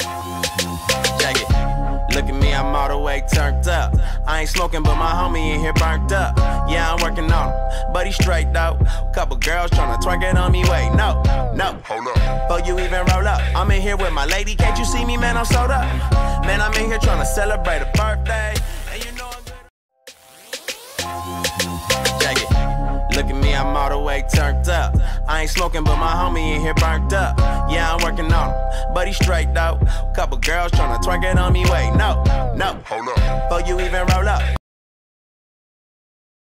Check it. Look at me, I'm all the way turned up. I ain't smoking, but my homie in here burnt up. Yeah, I'm working on him, but he straight though. Couple girls tryna twerk it on me, wait, no, no. Hold up. Before you even roll up, I'm in here with my lady. Can't you see me, man? I'm sold up. Man, I'm in here tryna celebrate a birthday. And you know I'm good. Check it. Look at me, I'm all the way turned up. I ain't smoking, but my homie in here burnt up. Yeah, I'm working on him, but he straight out. Couple girls tryna twerk it on me. Wait, no, no. Hold up. Before you even roll up.